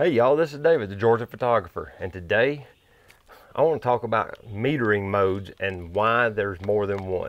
Hey y'all, this is David, the Georgia photographer, and today I want to talk about metering modes and why there's more than one.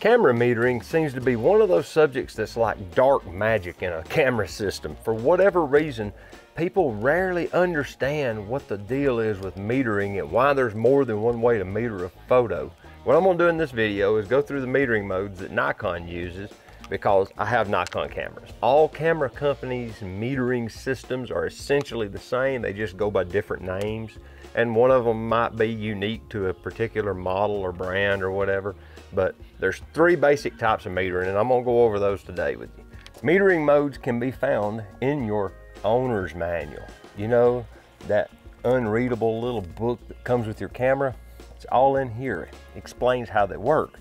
Camera metering seems to be one of those subjects that's like dark magic in a camera system. For whatever reason, people rarely understand what the deal is with metering and why there's more than one way to meter a photo. What I'm gonna do in this video is go through the metering modes that Nikon uses because I have Nikon cameras. All camera companies' metering systems are essentially the same. They just go by different names. And one of them might be unique to a particular model or brand or whatever. But there's three basic types of metering and I'm gonna go over those today with you. Metering modes can be found in your owner's manual. You know, that unreadable little book that comes with your camera? It's all in here. It explains how they work.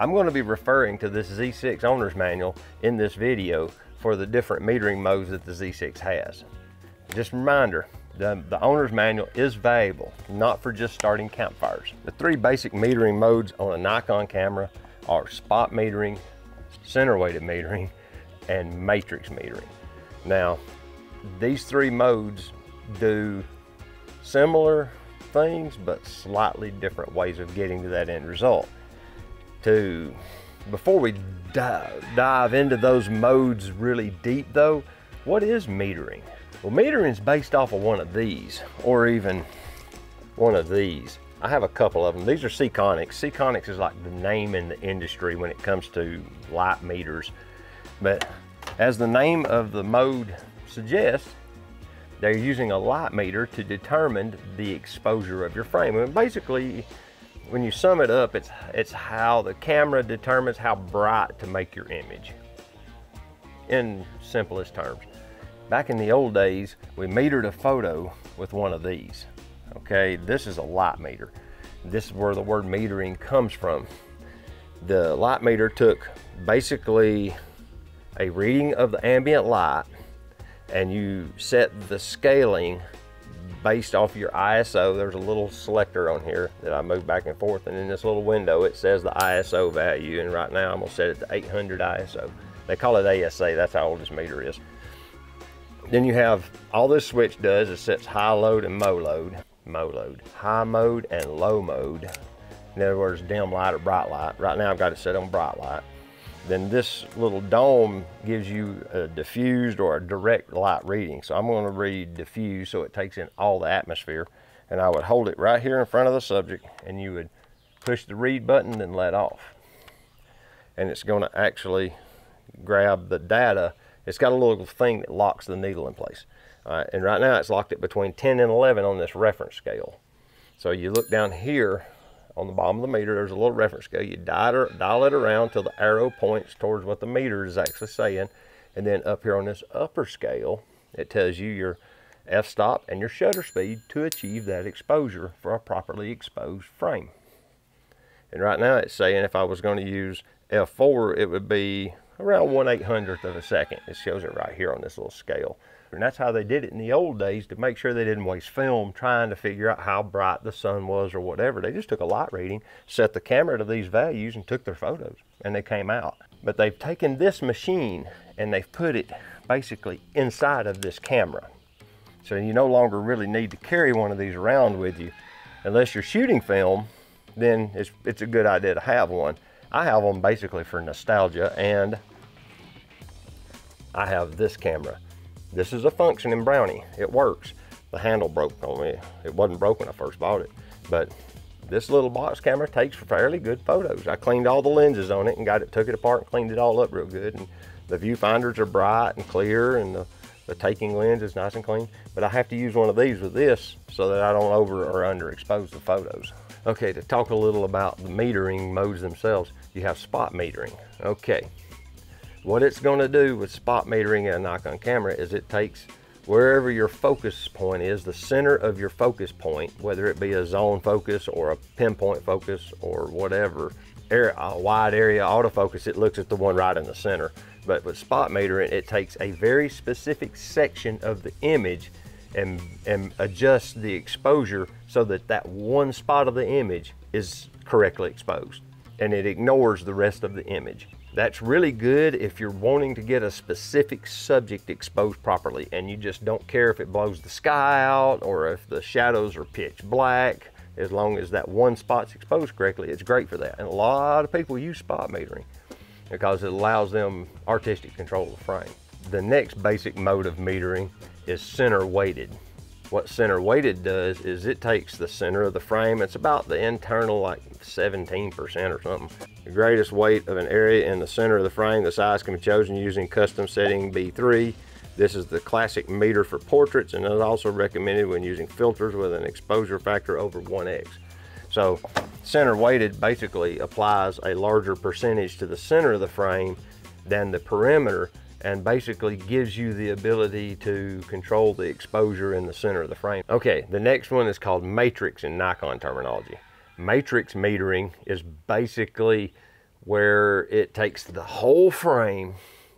I'm going to be referring to this Z6 owner's manual in this video for the different metering modes that the Z6 has. Just a reminder, the, the owner's manual is valuable, not for just starting campfires. The three basic metering modes on a Nikon camera are spot metering, center weighted metering, and matrix metering. Now, these three modes do similar things, but slightly different ways of getting to that end result to, before we dive, dive into those modes really deep though, what is metering? Well, metering is based off of one of these, or even one of these. I have a couple of them. These are Sekonics. Sekonics is like the name in the industry when it comes to light meters. But as the name of the mode suggests, they're using a light meter to determine the exposure of your frame. And basically, when you sum it up, it's, it's how the camera determines how bright to make your image in simplest terms. Back in the old days, we metered a photo with one of these. Okay, this is a light meter. This is where the word metering comes from. The light meter took basically a reading of the ambient light and you set the scaling based off your ISO. There's a little selector on here that I move back and forth. And in this little window, it says the ISO value. And right now I'm gonna set it to 800 ISO. They call it ASA, that's how old this meter is. Then you have, all this switch does is sets high load and low load, low load, high mode and low mode. In other words, dim light or bright light. Right now I've got it set on bright light then this little dome gives you a diffused or a direct light reading. So I'm going to read diffuse so it takes in all the atmosphere. And I would hold it right here in front of the subject and you would push the read button and let off. And it's going to actually grab the data. It's got a little thing that locks the needle in place. and right now it's locked at between 10 and 11 on this reference scale. So you look down here on the bottom of the meter, there's a little reference scale. You dial it, around till the arrow points towards what the meter is actually saying. And then up here on this upper scale, it tells you your f-stop and your shutter speed to achieve that exposure for a properly exposed frame. And right now it's saying if I was going to use f4, it would be around 1 800th of a second. It shows it right here on this little scale. And that's how they did it in the old days to make sure they didn't waste film trying to figure out how bright the sun was or whatever. They just took a light reading, set the camera to these values and took their photos and they came out. But they've taken this machine and they've put it basically inside of this camera. So you no longer really need to carry one of these around with you. Unless you're shooting film, then it's, it's a good idea to have one. I have them basically for nostalgia and I have this camera. This is a functioning Brownie. It works. The handle broke on me. It wasn't broke when I first bought it, but this little box camera takes fairly good photos. I cleaned all the lenses on it and got it, took it apart and cleaned it all up real good. And the viewfinders are bright and clear and the, the taking lens is nice and clean. But I have to use one of these with this so that I don't over or underexpose the photos. Okay, to talk a little about the metering modes themselves, you have spot metering. Okay, what it's gonna do with spot metering in a Nikon camera is it takes wherever your focus point is, the center of your focus point, whether it be a zone focus or a pinpoint focus or whatever, area, a wide area autofocus, it looks at the one right in the center. But with spot metering, it takes a very specific section of the image and, and adjusts the exposure so that that one spot of the image is correctly exposed and it ignores the rest of the image. That's really good if you're wanting to get a specific subject exposed properly and you just don't care if it blows the sky out or if the shadows are pitch black. As long as that one spot's exposed correctly, it's great for that. And a lot of people use spot metering because it allows them artistic control of the frame. The next basic mode of metering is center weighted. What center weighted does is it takes the center of the frame, it's about the internal like 17% or something. The greatest weight of an area in the center of the frame, the size can be chosen using custom setting B3. This is the classic meter for portraits and is also recommended when using filters with an exposure factor over 1x. So center weighted basically applies a larger percentage to the center of the frame than the perimeter and basically gives you the ability to control the exposure in the center of the frame. Okay, the next one is called matrix in Nikon terminology. Matrix metering is basically where it takes the whole frame,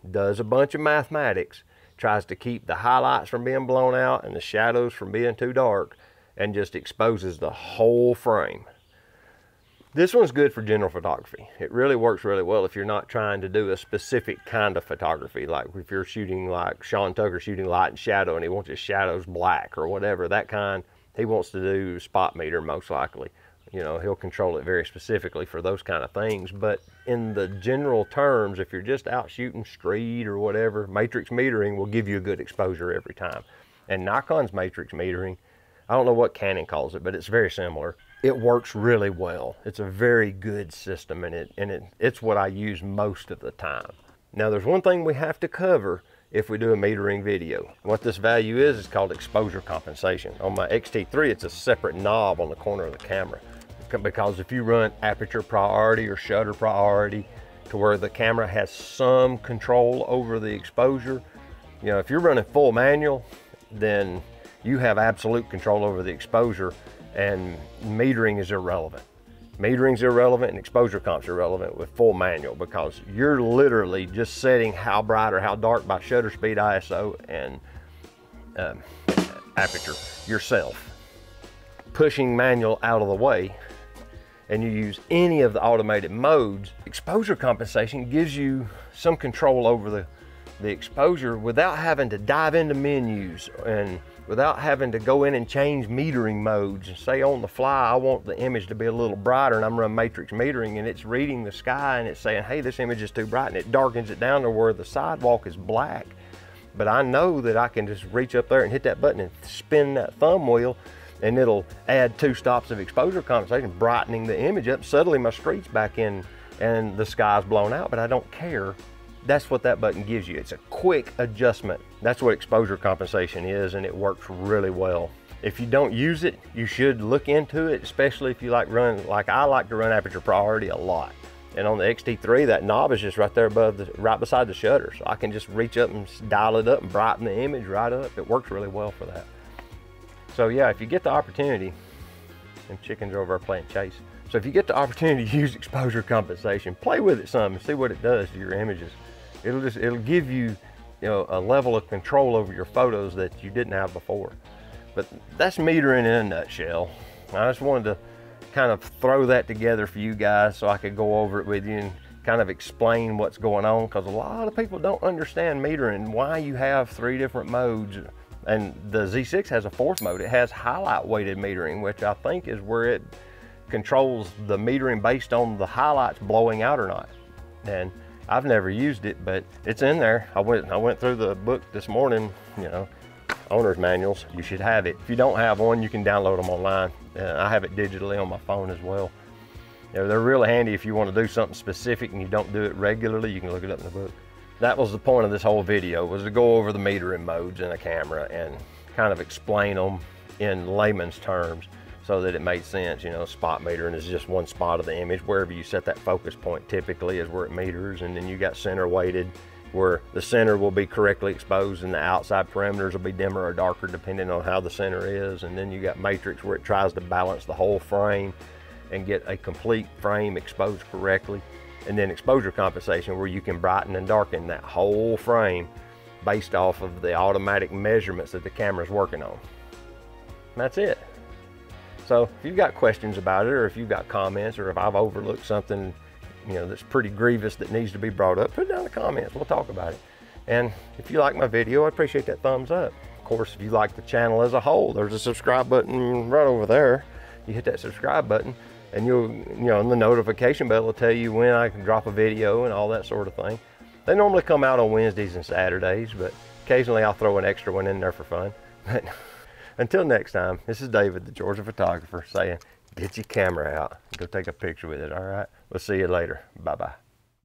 does a bunch of mathematics, tries to keep the highlights from being blown out and the shadows from being too dark, and just exposes the whole frame. This one's good for general photography. It really works really well if you're not trying to do a specific kind of photography, like if you're shooting like Sean Tucker shooting light and shadow and he wants his shadows black or whatever, that kind, he wants to do spot meter most likely. You know, he'll control it very specifically for those kind of things. But in the general terms, if you're just out shooting street or whatever, matrix metering will give you a good exposure every time. And Nikon's matrix metering, I don't know what Canon calls it, but it's very similar it works really well. It's a very good system and it and it, it's what I use most of the time. Now there's one thing we have to cover if we do a metering video. What this value is is called exposure compensation. On my X-T3 it's a separate knob on the corner of the camera because if you run aperture priority or shutter priority to where the camera has some control over the exposure, you know, if you're running full manual, then you have absolute control over the exposure and metering is irrelevant. Metering is irrelevant and exposure comp's irrelevant with full manual because you're literally just setting how bright or how dark by shutter speed, ISO, and um, aperture yourself. Pushing manual out of the way and you use any of the automated modes, exposure compensation gives you some control over the, the exposure without having to dive into menus and without having to go in and change metering modes and say on the fly I want the image to be a little brighter and I'm running matrix metering and it's reading the sky and it's saying hey this image is too bright and it darkens it down to where the sidewalk is black. But I know that I can just reach up there and hit that button and spin that thumb wheel and it'll add two stops of exposure compensation brightening the image up. Suddenly my street's back in and the sky's blown out but I don't care that's what that button gives you. It's a quick adjustment. That's what exposure compensation is and it works really well. If you don't use it, you should look into it, especially if you like run, like I like to run aperture priority a lot. And on the X-T3, that knob is just right there above the, right beside the shutter. So I can just reach up and dial it up and brighten the image right up. It works really well for that. So yeah, if you get the opportunity, and chickens are over playing chase. So if you get the opportunity to use exposure compensation, play with it some and see what it does to your images. It'll just, it'll give you, you know, a level of control over your photos that you didn't have before. But that's metering in a nutshell. I just wanted to kind of throw that together for you guys so I could go over it with you and kind of explain what's going on because a lot of people don't understand metering, why you have three different modes. And the Z6 has a fourth mode. It has highlight weighted metering, which I think is where it controls the metering based on the highlights blowing out or not. And I've never used it, but it's in there. I went, I went through the book this morning, you know, owner's manuals. You should have it. If you don't have one, you can download them online. Uh, I have it digitally on my phone as well. You know, they're really handy if you want to do something specific and you don't do it regularly, you can look it up in the book. That was the point of this whole video, was to go over the metering modes in a camera and kind of explain them in layman's terms so that it made sense. You know, spot metering is just one spot of the image. Wherever you set that focus point typically is where it meters. And then you got center weighted where the center will be correctly exposed and the outside parameters will be dimmer or darker depending on how the center is. And then you got matrix where it tries to balance the whole frame and get a complete frame exposed correctly. And then exposure compensation where you can brighten and darken that whole frame based off of the automatic measurements that the camera is working on. And that's it. So if you've got questions about it or if you've got comments or if I've overlooked something you know, that's pretty grievous that needs to be brought up, put it down in the comments. We'll talk about it. And if you like my video, I appreciate that thumbs up. Of course, if you like the channel as a whole, there's a subscribe button right over there. You hit that subscribe button and you'll, you know, and the notification bell will tell you when I can drop a video and all that sort of thing. They normally come out on Wednesdays and Saturdays, but occasionally I'll throw an extra one in there for fun. But until next time, this is David, the Georgia photographer, saying, get your camera out. Go take a picture with it, all right? We'll see you later. Bye-bye.